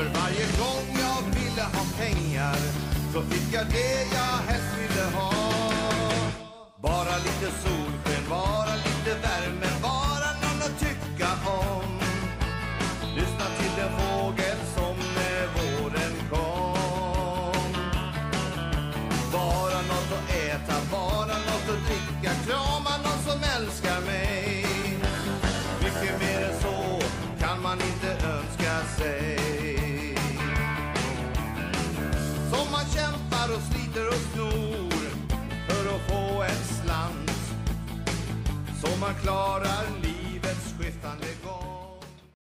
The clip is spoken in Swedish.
För varje gång jag ville ha pengar så fick jag det jag helst ville ha. Bara lite solsken, bara lite värme, bara någon att tycka om. Lyssna till den fågel som när våren kom. Bara något att äta, bara något att dricka, krama någon som älskar mig. Mycket mer än så kan man inte önska sig. Kämpar och sliter och snor för att få en slant. Så man klarar livet